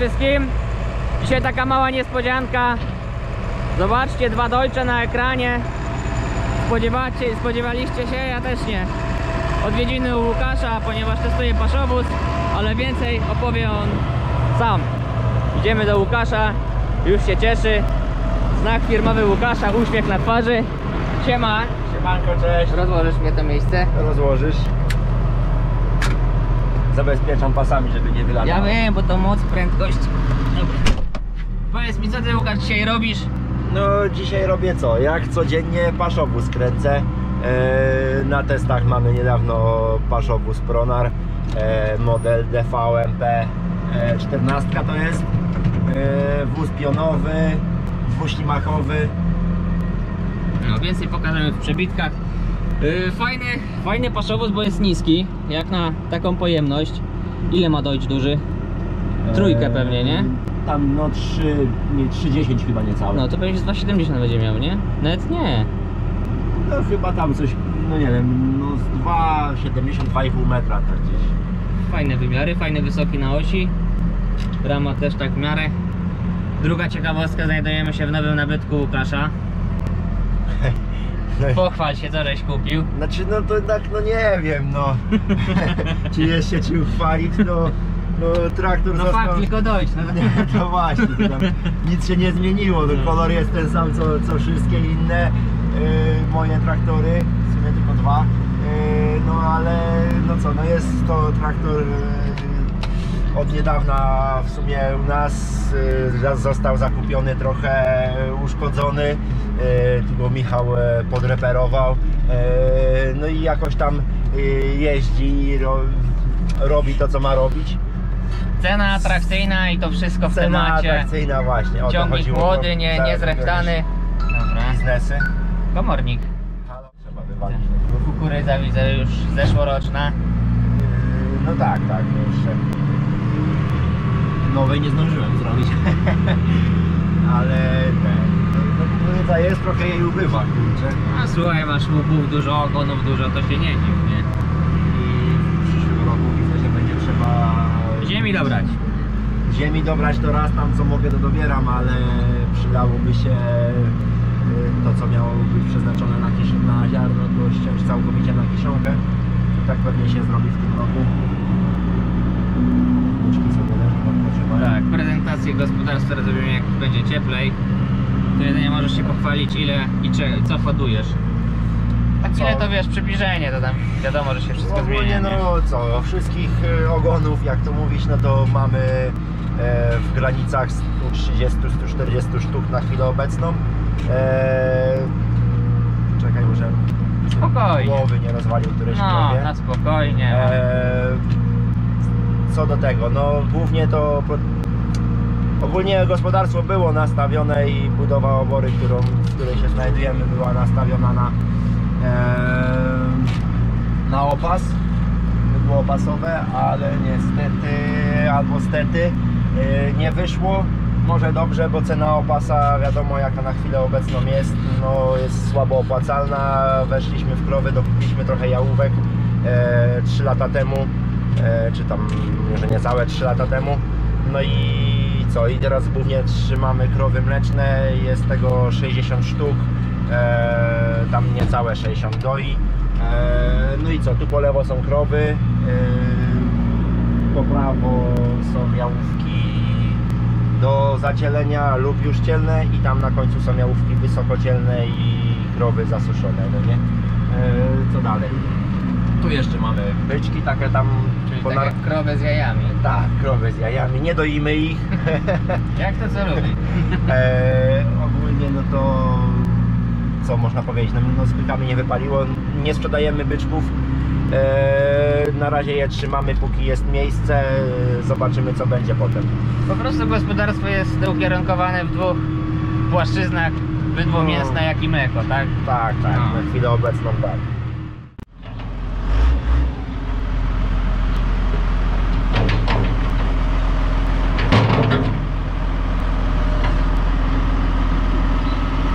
Wszystkim. Dzisiaj taka mała niespodzianka. Zobaczcie, dwa Deutsche na ekranie. Spodziewacie, spodziewaliście się? Ja też nie. Odwiedziny u Łukasza, ponieważ testuje paszowóz, ale więcej opowie on sam. Idziemy do Łukasza, już się cieszy. Znak firmowy Łukasza, uśmiech na twarzy. Siema, Siemanko, cześć. rozłożysz mnie to miejsce? Rozłożysz. Zabezpieczam pasami, żeby nie wylatało. Ja wiem, bo to moc, prędkość. Dobra. Powiedz mi, co ty Łukasz dzisiaj robisz? No dzisiaj robię co? Jak codziennie paszowóz kręcę. E, na testach mamy niedawno paszowóz Pronar. E, model DVMP e, 14 to jest. E, wóz pionowy, dwuślimakowy. No więcej pokażemy w przebitkach. Yy, fajny, fajny paszowóz, bo jest niski, jak na taką pojemność. Ile ma dojść duży? Trójkę pewnie, nie? Tam no 3, nie 3,10 chyba niecałe. No to pewnie z 2,70 będzie miał, nie? Nawet nie. No chyba tam coś, no nie wiem, no z 2,70, 2,5 metra tak gdzieś. Fajne wymiary, fajny wysoki na osi. Rama też tak w miarę. Druga ciekawostka, znajdujemy się w nowym nabytku Łukasza. Pochwal się, co żeś kupił. znaczy no to tak, no nie wiem, no. czy jest się czym chwalić, no. No traktor No został... fakt, tylko dojść. No. Nie, to właśnie, to tam nic się nie zmieniło, no, kolor jest ten sam co, co wszystkie inne yy, moje traktory, w sumie tylko dwa, yy, no ale no co, no jest to traktor yy, od niedawna w sumie u nas, yy, został zakupiony trochę uszkodzony, tu go Michał yy, podreperował, yy, no i jakoś tam jeździ, ro, robi to co ma robić. Cena atrakcyjna i to wszystko w Cena temacie. atrakcyjna właśnie. O Ciągnik młody, nie, tak, nie zrechtany. Dobra. Biznesy. Komornik. Halo, trzeba wywalić. Kukurydza widzę już zeszłoroczna. No tak, tak, no jeszcze. Nowej nie zdążyłem zrobić. Ale ten. No jest, trochę jej ubywa, kurczę. A słuchaj, masz łupów dużo, ogonów dużo, to się nie dziw, nie? I w przyszłym roku widzę, że będzie trzeba Ziemi dobrać. ziemi dobrać to raz tam co mogę to dobieram, ale przydałoby się y, to co miało być przeznaczone na, na ziarno to ściąć całkowicie na kiszonkę i tak pewnie się zrobi w tym roku Buczki sobie leżą, odpoczywają Tak, prezentację gospodarstwa zrobimy jak będzie cieplej. To jedynie możesz się pochwalić ile i cze, co hodujesz. Tak Co? ile to wiesz, przybliżenie, to tam wiadomo, że się wszystko Ogólnie zmienia. nie? no co, wszystkich y, ogonów jak to mówić no to mamy e, w granicach 130-140 sztuk na chwilę obecną e, czekaj może Spokojnie. głowy nie rozwalił któreś No, głowie. na spokojnie. E, co do tego, no głównie to ogólnie gospodarstwo było nastawione i budowa obory, którą, w której się znajdujemy była nastawiona na e, na opas. Było opasowe, ale niestety albo stety e, nie wyszło. Może dobrze, bo cena opasa wiadomo jaka na chwilę obecną jest no jest słabo opłacalna. Weszliśmy w krowy, dokupiliśmy trochę jałówek e, 3 lata temu e, czy tam może niecałe 3 lata temu no i co? I teraz głównie trzymamy krowy mleczne. Jest tego 60 sztuk. E, tam niecałe 60 doi. E, no i co? Tu po lewo są krowy. E, po prawo są jałówki do zacielenia lub już cielne i tam na końcu są jałówki wysokocielne i krowy zasuszone, no nie? E, co dalej? Tu jeszcze mamy byczki takie tam Czyli ponar- tak jak krowy z jajami. tak, krowy z jajami, nie doimy ich. Jak to co lubi? e, ogólnie no to co można powiedzieć, no, no z bykami nie wypaliło, nie sprzedajemy byczków. E, na razie je trzymamy póki jest miejsce, zobaczymy co będzie potem. Po prostu gospodarstwo jest ukierunkowane w dwóch płaszczyznach, bydło No. mięsne jak i mleko, tak? Tak, tak, No. na chwilę obecną tak.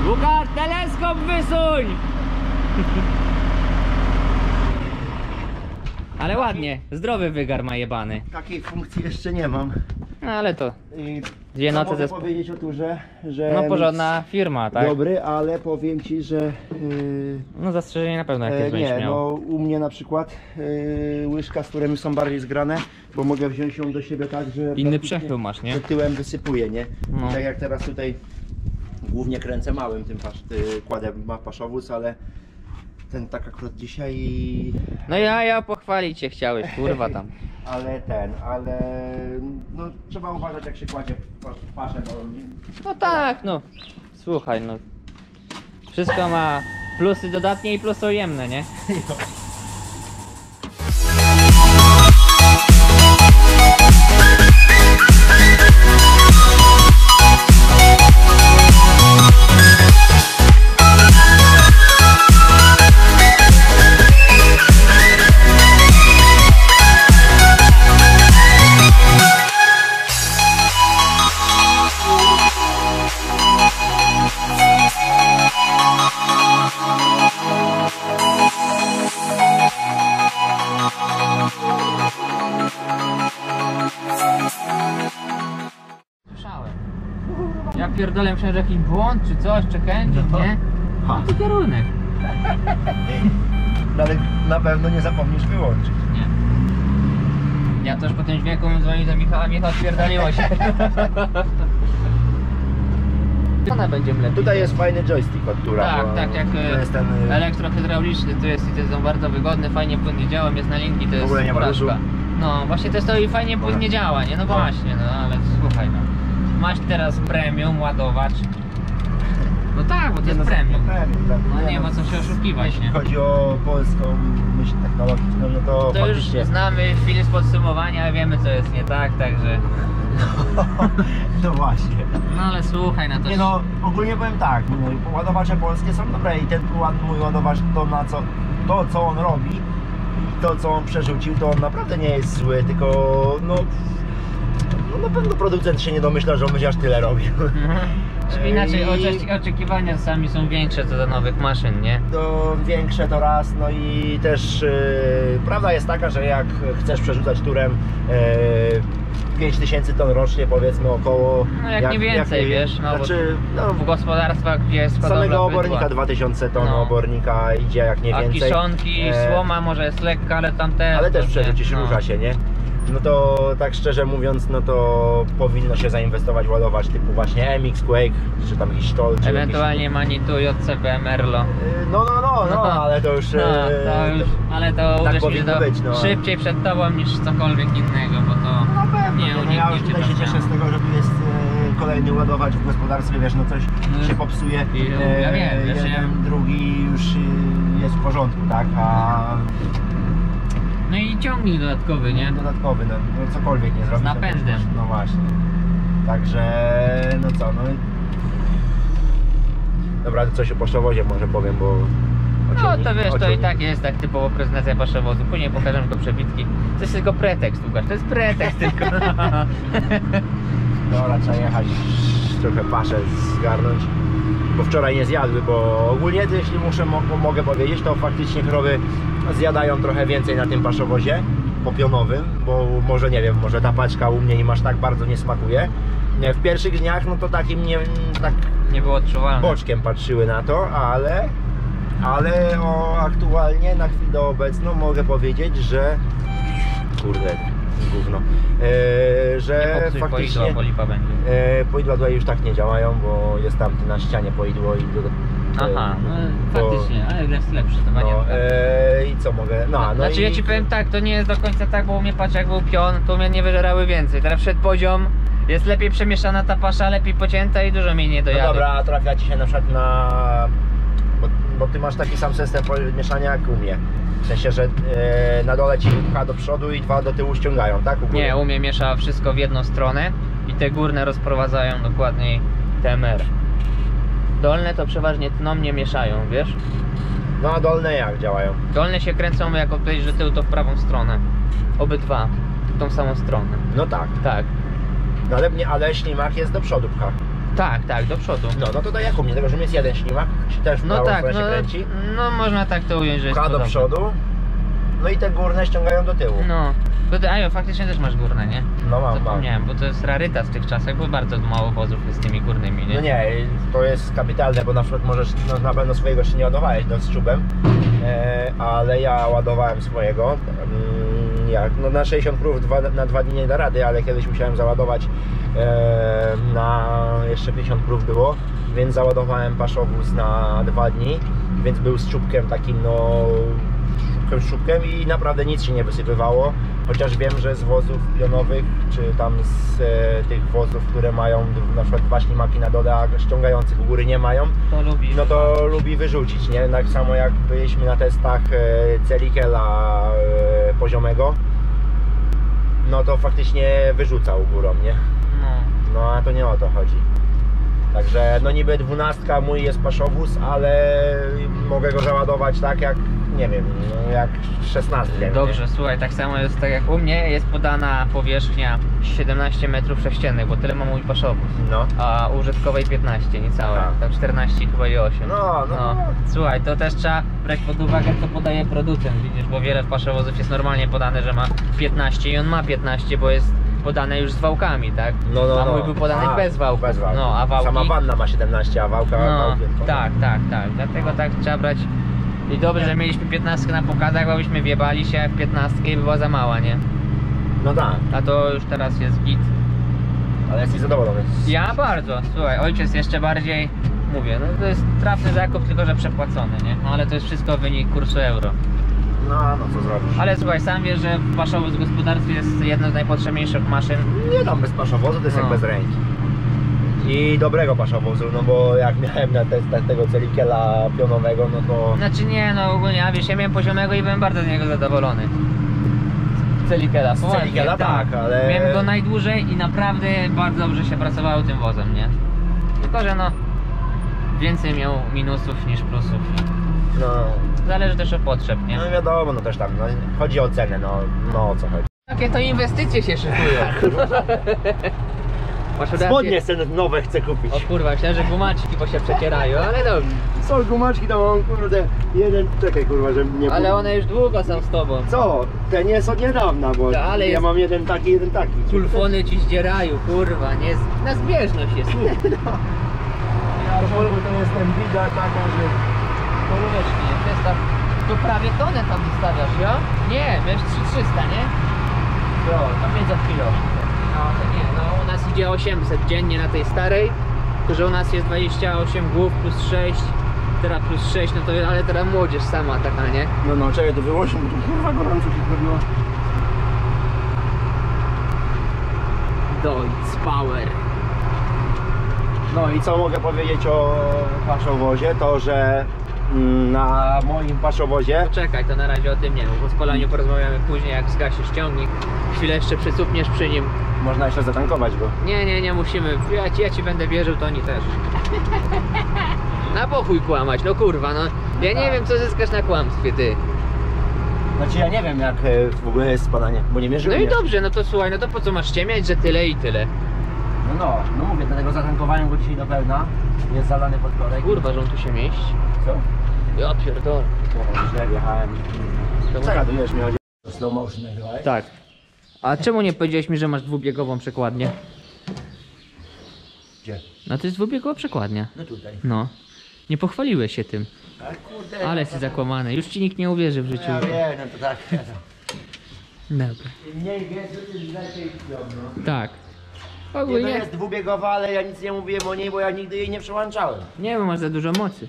Łukasz, teleskop Ale ładnie, zdrowy wygar ma jebany. Takiej funkcji jeszcze nie mam. No ale to I dwie co noce mogę powiedzieć o turze, że No porządna firma, tak? dobry, ale powiem Ci, że yy, No zastrzeżenie na pewno jakieś e, będziesz nie, miał. no u mnie na przykład yy, łyżka, z którymi są bardziej zgrane, bo mogę wziąć ją do siebie tak, że Inny praktycznie przechył masz, nie? że tyłem wysypuje, nie? No. Tak jak teraz tutaj głównie kręcę małym tym pasz, y, kładę ma paszowóz, ale ten tak akurat dzisiaj No ja, ja pochwalić cię chciałeś, kurwa tam. ale ten, ale no trzeba uważać jak się kładzie pa- paszę, bo No tak, no. Słuchaj, no. Wszystko ma plusy dodatnie i plusy ujemne, nie? Ja pierdolę, myślałem, że jakiś błąd czy coś, czy chęć, No. nie? Ha. No to kierunek. No ale na pewno nie zapomnisz wyłączyć. Nie. Ja też po tym dźwięku bym dzwonił do Michała, Michał odpierdoliło się. Ona będzie lepiej. Tutaj jest fajny joystick od Tura. Tak, bo tak jak to e, jest ten y, elektrohydrauliczny tu jest i to jest bardzo wygodny, fajnie płynnie działa, jest na linki, to jest ogóle nie ma porażka. No właśnie to jest to i fajnie płynnie działa, nie? No No. właśnie, no ale słuchaj. Masz teraz premium ładowacz. No tak, bo to jest premium. premium, tak. No nie ma co się oszukiwać, Jeśli nie? chodzi o polską myśl technologiczną, no to, To już faktycznie znamy film z podsumowania, wiemy co jest nie tak, także... no właśnie. No ale słuchaj, no to... Nie no, ogólnie powiem tak, no, ładowacze polskie są dobre i ten ład- mój ładowacz to na co, to co on robi i to co on przerzucił, to on naprawdę nie jest zły, tylko no, no na pewno producent się nie domyśla, że on będzie aż tyle robił. Czyli inaczej I- ocze- oczekiwania czasami są większe co do nowych maszyn, nie? To większe to raz, no i też yy, prawda jest taka, że jak chcesz przerzucać turem yy, 5000 ton rocznie powiedzmy około No jak nie więcej, wiesz, no znaczy, no, W gospodarstwach, gdzie jest samego bydła. obornika 2000 ton No. obornika idzie jak nie A więcej kiszonki, E, słoma może jest lekka, ale tam też. ale też przerzucisz, nie, rusza się, nie? No to tak szczerze mówiąc, no to powinno się zainwestować ładować typu właśnie MX Quake, czy tam jakiś Toll, czy Ewentualnie Manitou, JCB, Merlo. Jakiś... Yy, No, no, no, no, ale to już... No, yy, to już, ale to tak powinno to być, no. szybciej przed tobą niż cokolwiek innego, bo to Na pewno, nie no, ja już tutaj się cieszę z tego, że tu jest e, kolejny ładowacz w gospodarstwie, wiesz, no coś No. się popsuje, I, ja wiem, jeden, ja- drugi już e, jest w porządku, tak, a No i ciągnik dodatkowy, nie? dodatkowy, no, no cokolwiek nie zrobić. to napędem. No właśnie. Także, no co, no Dobra, to coś o poszczowozie może powiem, bo... No to wiesz, to i tak jest tak typowo prezentacja paszowozu. Później pokażę tylko przebitki. To jest tylko pretekst, Łukasz, to jest pretekst tylko. Dobra, trzeba jechać trochę paszę zgarnąć, bo wczoraj nie zjadły, bo ogólnie jeśli muszę, mo mogę powiedzieć, to faktycznie krowy zjadają trochę więcej na tym paszowozie popionowym, bo może nie wiem, może ta paczka u mnie im aż tak bardzo nie smakuje. Nie, W pierwszych dniach no to takim nie, tak Nie było odczuwalne. boczkiem patrzyły na to, ale ale o, aktualnie na chwilę obecną mogę powiedzieć, że kurde, gówno, e, że popsuj faktycznie poidła, bo lipa będzie. e, tutaj już tak nie działają, bo jest tam na ścianie poidło i do, Aha, no bo- faktycznie, ale jest lepsze to no, no, e, i co mogę, no, no Znaczy i, ja ci powiem tak, to nie jest do końca tak, bo u mnie patrz jak był pion, to u mnie nie wyżerały więcej. Teraz wszedł poziom, jest lepiej przemieszana ta pasza, lepiej pocięta i dużo mniej nie no dobra, a trafia ci się na przykład na, bo, bo ty masz taki sam system mieszania jak u mnie. W sensie, że e, na dole ci pcha do przodu i dwa do tyłu ściągają, tak? U góry. Nie, u mnie miesza wszystko w jedną stronę i te górne rozprowadzają dokładniej TMR. Dolne to przeważnie tną nie mieszają, wiesz? No a dolne jak działają? Dolne się kręcą jak odpowiedzieć, że tył to w prawą stronę. Obydwa, w tą samą stronę. No tak. Tak, No ale, nie, ale ślimak jest do przodu pcha. tak, tak, do przodu. No, no to tak jak u mnie, tego, że jest jeden ślimak, też w No tak, stronę no, się kręci. no można tak to ująć, że jest do przodu. No i te górne ściągają do tyłu. No. To ty, ajo, faktycznie też masz górne, nie? No mam, mam. Zapomniałem, bo to jest rarytas w tych czasach, bo bardzo mało wozów jest z tymi górnymi, nie? No nie, to jest kapitalne, bo na przykład możesz, no na pewno swojego jeszcze nie ładowałeś no, z czubem, e, ale ja ładowałem swojego, mm, jak, no na 60 prób dwa, na dwa dni nie da rady, ale kiedyś musiałem załadować e, na, jeszcze 50 prób było, więc załadowałem paszowóz na dwa dni, więc był z czubkiem takim no, czubkiem, z czubkiem i naprawdę nic się nie wysypywało, chociaż wiem, że z wozów pionowych, czy tam z e, tych wozów, które mają na przykład dwa ślimaki na dole, a ściągających u góry nie mają, To lubi. no to lubi wyrzucić, nie? Tak samo jak byliśmy na testach e, Celikela e, poziomego, no to faktycznie wyrzucał górą, nie? No. No a to nie o to chodzi. Także no niby dwunastka mój jest paszowóz, ale mogę go załadować tak jak, nie wiem, no jak szesnastkę. Dobrze, słuchaj, tak samo jest tak jak u mnie, jest podana powierzchnia 17 metrów sześciennych, bo tyle ma mój paszowóz. Nie? No. A użytkowej 15, niecałe. Tak. Tam 14 chyba i 8. No, no. Słuchaj, to też trzeba brać pod uwagę, co podaje producent. Widzisz, bo wiele paszowozów jest normalnie podane, że ma 15 i on ma 15, bo jest podane już z wałkami, tak? No, no, a mój no. był podany A, bez wałków. Bez wałków. No, a wałki... Sama wanna ma 17, a wałka No, wałkiem. tak, tak, tak. Dlatego tak trzeba brać. I dobrze, że mieliśmy 15 na pokazach, bo byśmy wiebali się w 15 i była za mała, nie? No tak, A to już teraz jest git. ale jesteś zadowolony. Ja bardzo, słuchaj, ojciec jeszcze bardziej mówię, no to jest trafny zakup, tylko że przepłacony, nie? No, ale to jest wszystko wynik kursu euro. No, no co zrobisz? Ale słuchaj, sam wiesz, że paszowoz w gospodarstwie jest jedną z najpotrzebniejszych maszyn. Nie tam bez paszowozu, to jest No. jak bez ręki. I dobrego paszowozu, no bo jak miałem na testach tego celikela pionowego, no to... Znaczy nie, no ogólnie, ja wiesz, ja miałem poziomego i byłem bardzo z niego zadowolony. Z Celikela, Z poważnie, Celikela tak, ale- Miałem go najdłużej i naprawdę bardzo dobrze się pracowało tym wozem, nie? Tylko, że no, więcej miał minusów niż plusów. No, Zależy też od potrzeb, nie? no wiadomo, no też tam, no, chodzi o cenę, no, no o co chodzi. Jakie to inwestycje się szykują? Masz rację. Spodnie sceny nowe chcę kupić. O kurwa, myślałem, że gumaczki, bo się przecierają, ale dobrze. Są gumaczki, tam mam kurde, jeden, czekaj kurwa, że nie... Ale one już długo są z tobą. Co? Te nie są niedawna, bo To, ale ja jest- mam jeden taki, jeden taki. Kulfony ci zdzierają, kurwa, nie, na zbieżność jest. Ja to jestem bida taka, że... Polóweczki? Przestaw. Tu prawie tonę tam wystawiasz, jo? Nie, wiesz, 3300, nie? Mnie za chwilę. No, nie, no u nas idzie 800 dziennie na tej starej, tylko że u nas jest 28 głów plus 6, teraz plus 6, no to ale teraz młodzież sama taka, nie? No no, czekaj, to wyłożę, bo tu kurwa gorąco się zrobiło. Deutz Power. No i co mogę powiedzieć o paszowozie? To, że na moim paszowozie Poczekaj, to na razie o tym nie mów, o spalaniu porozmawiamy później, jak zgasisz ciągnik. Chwilę jeszcze przysupniesz przy nim. można jeszcze zatankować go. Nie, nie, nie musimy. Ja ci, ja ci będę wierzył, to oni też. Na pochuj kłamać, no kurwa, no. Ja nie wiem, co zyskasz na kłamstwie, ty. Znaczy ja nie wiem jak e, w ogóle jest spadanie, bo nie No mierzyłem i jeszcze. dobrze, no to słuchaj, no to po co masz ściemiać, że tyle i tyle? No no, no mówię, dlatego zatankowałem go dzisiaj do pełna. Jest zalany pod korek. Kurwa, że on tu się mieści. Co? Ja pierdolę. O, źle wjechałem. Tu już mi chodzi. Slow motion nagrywałeś? Tak. A czemu nie powiedziałeś mi, że masz dwubiegową przekładnię? Gdzie? No to jest dwubiegowa przekładnia. No tutaj. No. Nie pochwaliłeś się tym. Ale kurde. Ale jesteś zakłamany. Już ci nikt nie uwierzy w życiu. Ja wiem, no to tak. Dobra. Im mniej wiedzy, tym lepiej no. Tak. Nie, to Ogólnie. jest dwubiegowa, ale ja nic nie mówiłem o niej, bo ja nigdy jej nie przełączałem. Nie, bo masz za dużo mocy.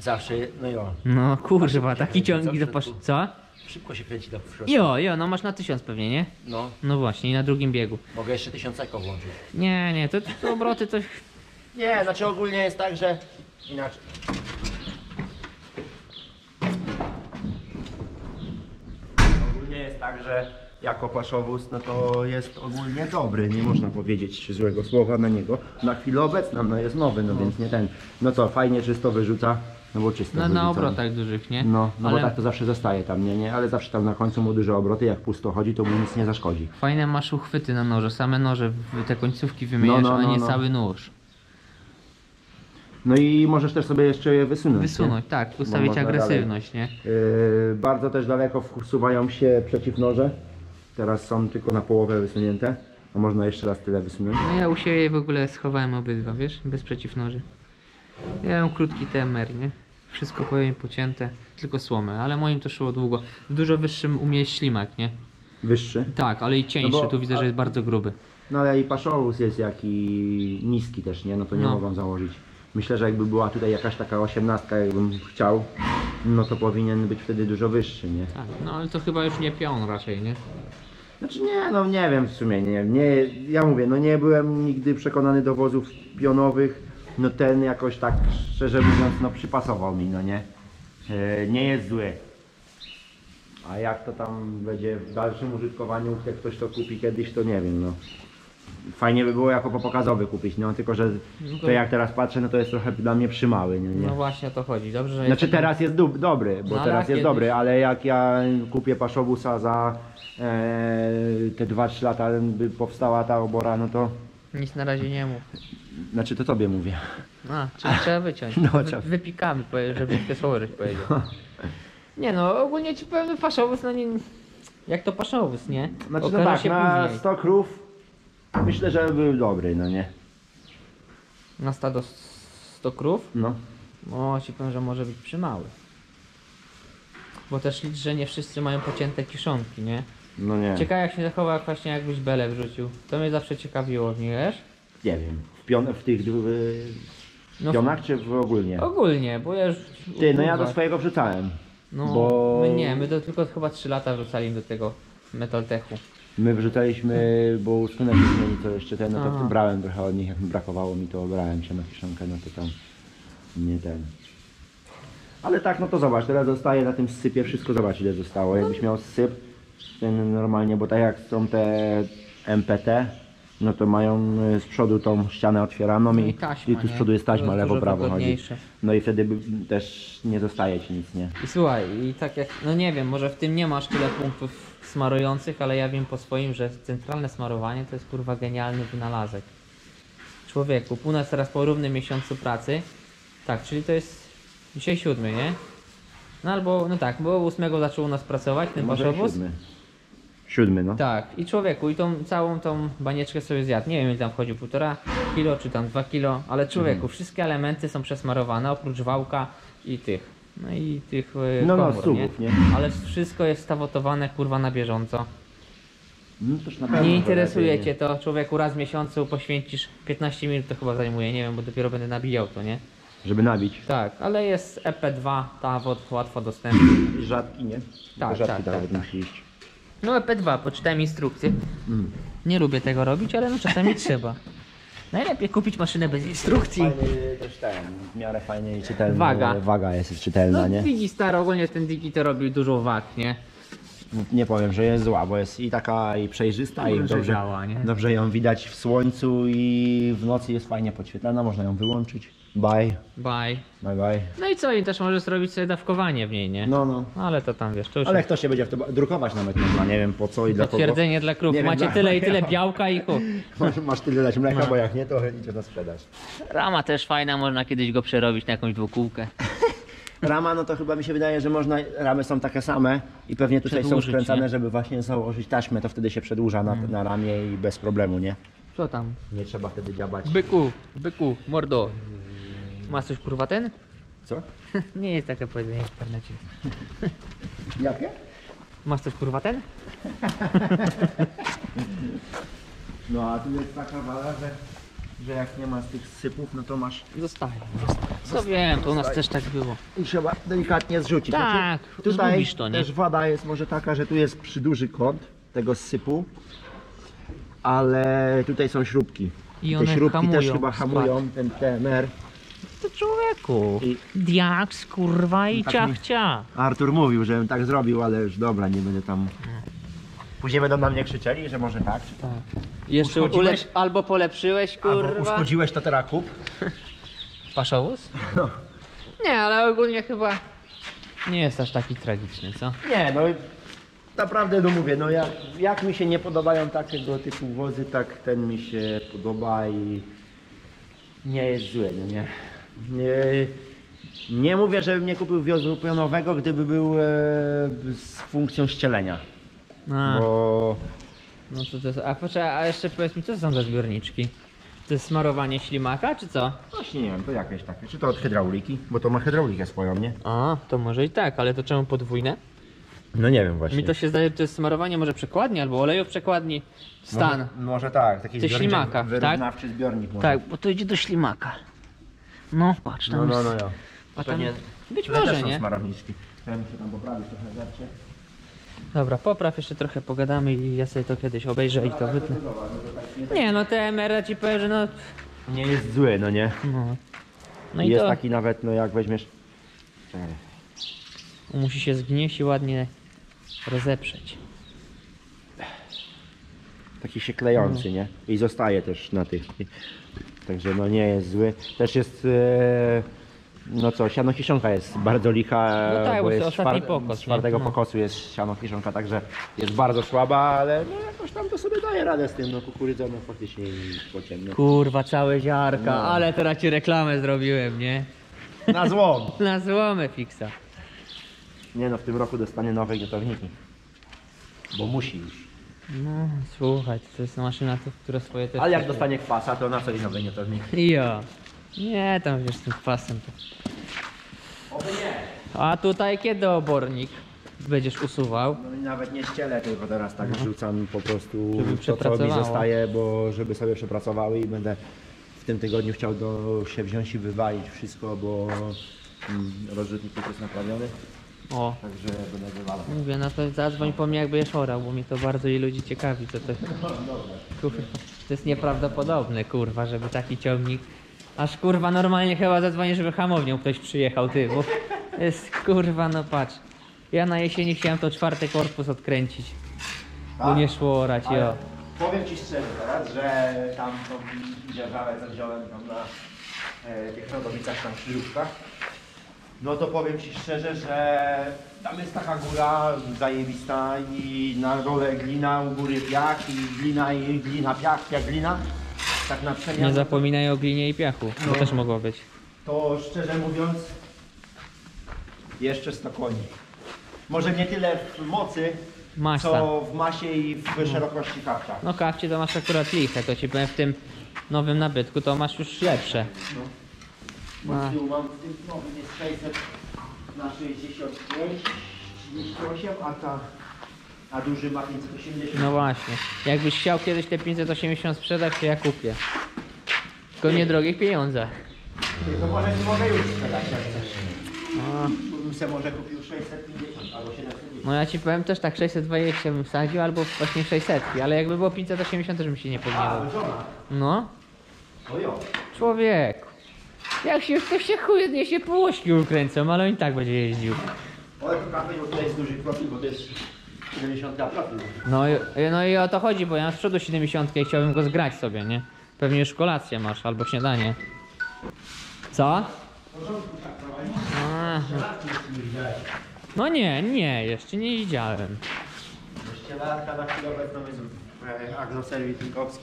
Zawsze, no jo. No kurwa, taki ciągnik do posz... Co? Szybko się kręci do przodu. Jo, jo, no masz na tysiąc pewnie, nie? No, No właśnie, i na drugim biegu. mogę jeszcze tysiąc eko włączyć. Nie, nie, to, to obroty to... Nie, znaczy ogólnie jest tak, że inaczej. Ogólnie jest tak, że jako paszowóz, no to jest ogólnie dobry, nie można powiedzieć złego słowa na niego. Na chwilę obecną, no jest nowy, no więc nie ten. No co, fajnie czysto wyrzuca, no bo czysto Na, wyrzuca. na obrotach dużych, nie? No, no Ale bo tak to zawsze zostaje tam, nie, nie, ale zawsze tam na końcu mu duże obroty, jak pusto chodzi, to mu nic nie zaszkodzi. fajne masz uchwyty na noże, same noże, w- te końcówki wymieniasz, No, no, a no, nie no. cały nóż. No i możesz też sobie jeszcze je wysunąć. nie? Wysunąć, tak, ustawić można agresywność, nie? Yy, bardzo też daleko wsuwają się przeciwnoże. Teraz są tylko na połowę wysunięte. A można jeszcze raz tyle wysunąć. No ja u siebie w ogóle schowałem obydwa, wiesz, bez przeciwnoży. Ja mam krótki TMR, nie? Wszystko powiem pocięte, tylko słomę, ale moim to szło długo. W dużo wyższym u mnie jest ślimak, nie? Wyższy. Tak, ale i cieńszy, No bo- tu widzę, a- że jest bardzo gruby. No ale i paszowóz jest jaki niski też, nie? No to nie No. mogą założyć. Myślę, że jakby była tutaj jakaś taka osiemnastka, jakbym chciał, no to powinien być wtedy dużo wyższy, nie? Tak, no ale to chyba już nie pion raczej, nie? Znaczy nie, no nie wiem w sumie, nie, nie, ja mówię, no nie byłem nigdy przekonany do wozów pionowych, no ten jakoś tak szczerze mówiąc, no przypasował mi, no nie, e, nie jest zły. A jak to tam będzie w dalszym użytkowaniu, jak ktoś to kupi kiedyś, to nie wiem, no. Fajnie by było jako pokazowy kupić, no tylko, że No to- jak teraz patrzę, no to jest trochę dla mnie przymały, nie? nie? No właśnie o to chodzi, dobrze, że Znaczy jest- teraz jest dub, dobry, bo No, ale teraz jest kiedyś- dobry, ale jak ja kupię paszowusa za e, te 2-3 lata by powstała ta obora, no to Nic na razie nie mów. znaczy to tobie mówię. A, czyli trzeba wyciąć. No, Wy, trzeba. wypikamy, powie- żeby te słowo powiedział. Nie no, ogólnie ci powiem, no paszowóz, no nie... Jak to paszowóz, nie? Znaczy no Okaże tak, się na później. 100 krów myślę, że był dobry, no nie? Na stado 100 krów? No. No, ci powiem, że może być przymały. Bo też licz, że nie wszyscy mają pocięte kiszonki, nie? No nie. Ciekawe jak się zachowa jak właśnie jakbyś belę wrzucił. To mnie zawsze ciekawiło w niej, wiesz? Nie wiem. W, pion, w tych w, No, pionach czy w ogólnie? Ogólnie, bo ja już... Ty, no ja do swojego wrzucałem. No, bo- my nie, my do, tylko chyba 3 lata wrzucali do tego Metaltechu. My wrzucaliśmy, bo usunek mieli to jeszcze ten, no to Aha. brałem trochę od nich, jak mi brakowało mi to brałem się na kieszonkę, no to tam nie ten. Ale tak, no to zobacz, teraz zostaje na tym sypie wszystko, zobacz ile zostało. Jakbyś miał syp, ten normalnie, bo tak jak są te MPT, no to mają y, z przodu tą ścianę otwieraną i, Taśma, i tu z nie? przodu jest To taśma, jest lewo, dużo prawo chodzi. wygodniejsze. No i wtedy by, też nie zostaje ci nic, nie? I słuchaj, i tak jak, no nie wiem, może w tym nie masz tyle punktów smarujących, ale ja wiem po swoim, że centralne smarowanie to jest kurwa genialny wynalazek. Człowieku, północ teraz po równym miesiącu pracy, tak, czyli to jest dzisiaj siódmy, nie? No albo, no tak, bo ósmego zaczął u nas pracować ten Może paszowóz. siódmy. Siódmy, no. Tak, i człowieku, i tą całą tą banieczkę sobie zjadł. Nie wiem, ile tam wchodzi, półtora kilo czy tam dwa kilo, ale człowieku, Mhm. wszystkie elementy są przesmarowane, oprócz wałka i tych. No i tych e, No, no, komór, suwów, nie? Ale wszystko jest stawotowane kurwa na bieżąco. no na pewno Nie to interesuje lepiej, cię to, człowieku, raz w miesiącu poświęcisz 15 minut, to chyba zajmuje, nie wiem, bo dopiero będę nabijał to, nie? Żeby nabić. Tak, ale jest EP2, ta wod łatwo dostępna. Rzadki, nie? Tak, rzadki tak, nawet tak, musi iść. No EP2, poczytałem instrukcję. Mm. Nie lubię tego robić, ale no czasami trzeba. Najlepiej kupić maszynę bez instrukcji. Fajny też ten, w miarę fajnie i czytelny. Waga. Waga jest czytelna, No nie? widzi stary, ogólnie ten Digi to robił dużo wag, nie? Nie powiem, że jest zła, bo jest i taka i przejrzysta i Dobrze dobrze, działa, nie? dobrze ją widać w słońcu i w nocy jest fajnie podświetlana, można ją wyłączyć. Bye, Bye. bye bye. No i co, i też możesz zrobić sobie dawkowanie w niej, nie? No, no. Ale to tam wiesz, to już Ale ktoś się będzie w to drukować nawet można, nie wiem po co i dla kogo. potwierdzenie dla krów. Nie wiem, Macie dla- tyle i tyle białka i chu. Masz, masz tyle dać mleka, No. bo jak nie, to idziesz na sprzedaż. Rama też fajna, można kiedyś go przerobić na jakąś dwukółkę. Rama, no to chyba mi się wydaje, że można, ramy są takie same i pewnie tutaj są skręcane, nie? żeby właśnie założyć taśmę, to wtedy się przedłuża na, na ramię i bez problemu, nie? Co tam? Nie trzeba wtedy dziabać. Byku, byku, mordo. Masz coś kurwa ten? Co? Nie jest takie powiedzenie w internecie. Jakie? Masz coś kurwa ten? No a tu jest taka wala, że, że jak nie ma z tych sypów, no to masz Zostaje. Co wiem, to u nas też tak było. i trzeba delikatnie zrzucić. Tak, Znaczy, tutaj zgubisz to, nie? też wada jest może taka, że tu jest przyduży kąt tego sypu, ale tutaj są śrubki. I Te one śrubki hamują też chyba hamują ten TMR. To człowieku. I- Diaks, kurwa i Tak ciach, mi- ciach. Artur mówił, żebym tak zrobił, ale już dobra, nie będę tam... Później będą na mnie krzyczeli, że może tak. Tak. Jeszcze Uszkodziłeś? ulepsz, albo polepszyłeś, Albo kurwa. uszkodziłeś to teraz kup. Paszowóz? No. Nie, ale ogólnie chyba nie jest aż taki tragiczny, co? Nie, no naprawdę no mówię, no jak, jak mi się nie podobają takiego typu wozy, tak ten mi się podoba i nie jest zły, no nie. Nie, nie mówię, żebym nie kupił wiozu pionowego, gdyby był e, z funkcją ścielenia. A, Bo no to, to jest, a poczekaj, a jeszcze powiedz mi, co to są za zbiorniczki? To jest smarowanie ślimaka, czy co? właśnie nie wiem, to jakieś takie. Czy to od hydrauliki? Bo to ma hydraulikę swoją, nie? A, to może i tak, ale to czemu podwójne? No nie wiem właśnie. Mi to się zdaje, że to jest smarowanie może przekładni albo oleju w przekładni. Stan. Może, może tak, taki Ty zbiorniczek, ślimaka, tak? wyrównawczy zbiornik może. Tak, bo to idzie do ślimaka. No, patrz, tam No, no, no, jest- ja. A To tam... nie- Być To może, też są nie? smarowniczki. Ja muszę tam poprawić trochę zercie. Dobra, popraw, jeszcze trochę pogadamy i ja sobie to kiedyś obejrzę i to wytnę. Nie no, te MR ci powiem, że no... Nie jest zły, no nie? No, no i jest to taki nawet, no jak weźmiesz... Czekaj. musi się zgnieść i ładnie rozeprzeć. Taki się klejący, nie? I zostaje też na tych. Także no nie jest zły. Też jest... E... No co, siano kiszonka jest bardzo licha, No tak, bo jest ostatni pokos, z czwartego? No. pokosu jest siano kiszonka, także jest bardzo słaba, ale no jakoś tam to sobie daje radę z tym, no kukurydza no faktycznie po ciemno. Kurwa, całe ziarka, No. ale teraz ci reklamę zrobiłem, nie? Na złom! Na złomę fiksa. Nie no, w tym roku dostanie nowe gotowniki. Bo musi już. No, słuchaj, to jest maszyna, która swoje też... Ale jak dostanie kwasa, to na co i nowy gotownik? Jo. Nie, tam wiesz, tym kwasem to... Oby nie. A tutaj kiedy obornik będziesz usuwał? No i nawet nie ścielę, tylko teraz tak wrzucam po prostu to, co mi zostaje, bo żeby sobie przepracowały i będę w tym tygodniu chciał do, się wziąć i wywalić wszystko, bo mm, rozrzutnik jest naprawiony, O, także będę wywalał. mówię, no to zadzwoń po mnie jak będziesz orał, bo mnie to bardzo i ludzi ciekawi, co to... Kurwa, to jest nieprawdopodobne, kurwa, żeby taki ciągnik... Aż kurwa normalnie chyba zadzwonię, żeby hamownią ktoś przyjechał, ty, bo jest kurwa, no patrz. Ja na jesieni chciałem to czwarty korpus odkręcić, bo Tak? nie szło orać, Ale jo. powiem Ci szczerze teraz, że tam tą dzierżawę co wziąłem tam na e, tych rodowicach, tam krzyżówkach, no to powiem Ci szczerze, że tam jest taka góra zajebista i na dole glina, u góry piach i glina i glina, piach, piach, glina. Tak na Nie przemian. zapominaj o glinie i piachu, bo No. też mogło być. To szczerze mówiąc, jeszcze 100 koni. Może nie tyle w mocy, Masa. co w masie i w szerokości kapta. No kawcie to masz akurat liche, to ci powiem w tym nowym nabytku to masz już lepsze. Bo A. z tyłu mam w tym nowym jest 600 na 65, 38, a ta a duży ma 580. No właśnie. Jakbyś chciał kiedyś te 580 sprzedać, to ja kupię. Tylko w niedrogich pieniądzach. To może nie mogę już sprzedać jak chcesz. No, Bym se może kupił 650 albo 750. no ja ci powiem też tak 620 bym wsadził, albo właśnie 600, ale jakby było 580 też bym się nie A, pogniewał. żona. No, No jo. człowieku. Jak się ktoś się chuje, nie się półośki ukręcą, ale on i tak będzie jeździł. Ale to bo to jest duży profil, bo to jest 70 profil. No, i- no i o to chodzi, bo ja mam z przodu 70 i chciałbym go zgrać sobie, nie? Pewnie już kolację masz, albo śniadanie. Co? A, no. no nie, nie, jeszcze nie widziałem. Ścielarka na chwilę obecną jest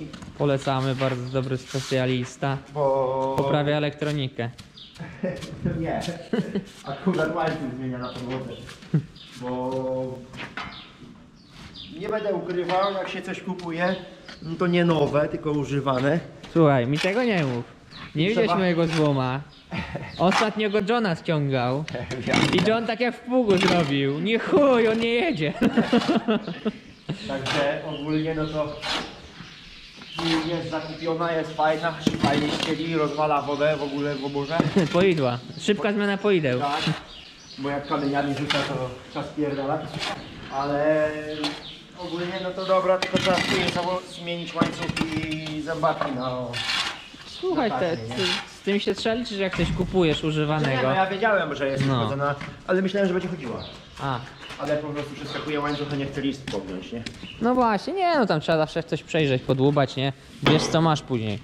e, Polecamy, bardzo dobry specjalista. bo... Poprawia elektronikę. Nie, akurat łańcuch zmienia na podłodze, bo nie będę ukrywał, jak się coś kupuje, no to nie nowe, tylko używane. Słuchaj, mi tego nie mów. Nie Trzeba- widziałeś mojego złoma. Ostatnio go Johna ściągał. I John tak jak w pługu zrobił. Nie chuj, on nie jedzie. Także ogólnie no to jest zakupiona, jest fajna, fajnie ścieli, rozwala wodę w ogóle w oborze. Poidła. Szybka zmiana poideł. Tak, bo jak kamieniami rzuca to czas pierdala. Ale ogólnie no to dobra, tylko trzeba zało- zmienić łańcuch i zębatki no. Słuchaj, te, nie? ty, z tym się trzeba liczyć, jak coś kupujesz Nie, no używanego. ja wiedziałem, że jest No. uszkodzona, ale myślałem, że będzie chodziła. A, Ale po prostu przeskakuje łańcuch, a nie chce list podjąć, nie? no właśnie, nie no tam trzeba zawsze coś przejrzeć, podłubać, nie? Wiesz co masz później.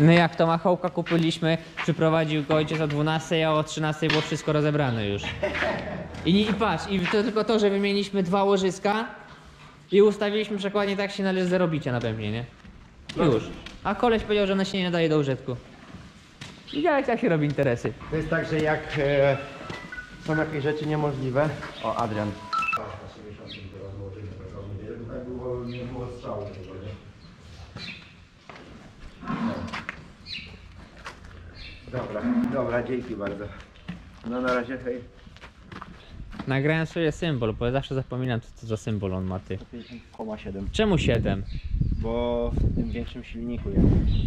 My jak to machołka kupiliśmy, przyprowadził go ojciec o 12, a o 13 było wszystko rozebrane już. I, nie- i patrz, i to tylko to, że wymieniliśmy dwa łożyska i ustawiliśmy przekładnie tak jak się należy zarobicie na pewnie, nie? Już. A koleś powiedział, że ona się nie nadaje do użytku. Widziałeś jak się robi interesy. To jest tak, że jak e, są jakieś rzeczy niemożliwe. O, Adrian. Nie było strzału Dobra, dobra, dzięki bardzo. No na razie hej. Nagrałem sobie symbol, bo ja zawsze zapominam co to za symbol on ma ty. 50,7 Czemu 7? Bo w tym większym silniku jest.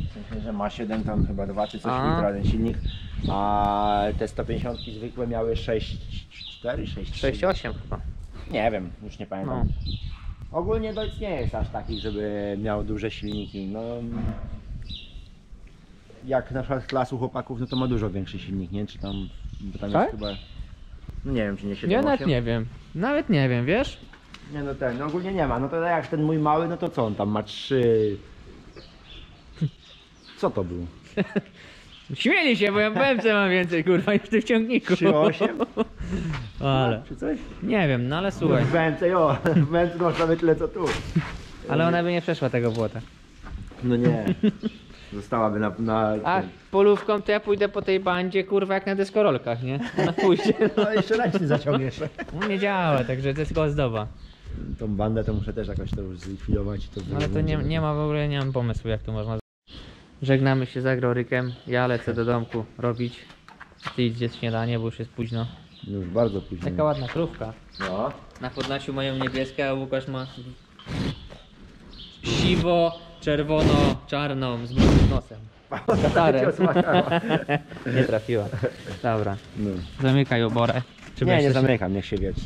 W sensie, że ma 7 tam chyba 2 czy coś A. litra ten silnik. A te 150 zwykłe miały 6, 4, 6, 6,8 chyba. Nie wiem, już nie pamiętam. No. Ogólnie Deutz nie jest aż taki, żeby miał duże silniki. No, jak na przykład klasu chłopaków, no to ma dużo większy silnik, nie? Czy tam, bo tam Tak? jest chyba... No nie wiem, czy nie 7, Ja nawet 8? nie wiem. Nawet nie wiem, wiesz? Nie no ten, no ogólnie nie ma. No to jak ten mój mały, no to co on tam ma? 3... Co to było? Śmieli się, bo ja w BMC mam więcej kurwa niż w ciągniku. 3,8? Ale. Czy coś? Nie wiem, no ale słuchaj. W BMC, jo, w BMC masz nawet tyle co tu. Ale ona by nie przeszła tego błota. No nie. Zostałaby na... na A polówką to ja pójdę po tej bandzie kurwa jak na deskorolkach, nie? Na pójście. No jeszcze raz nie zaciągniesz. No nie działa, także to jest tylko ozdoba. Tą bandę to muszę też jakoś to już zlikwidować. i To No Ale to nie, nie ma w ogóle, nie mam pomysłu jak to można Żegnamy się z agrorykiem. Ja lecę do domku robić. Ty idź zjedz śniadanie, bo już jest późno. Już bardzo późno. Taka ładna krówka. No. Na Podlasiu mają niebieskie, a Łukasz ma siwo, czerwono, czarną z brudnym nosem. Stare. nie trafiła. Dobra, no. zamykaj oborę. Czy Nie, nie zamykam, niech się wiecie.